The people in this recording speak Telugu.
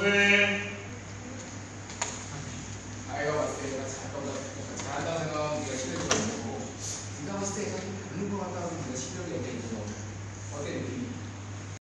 왜? 아이가 봤을